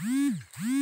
Hum, hum.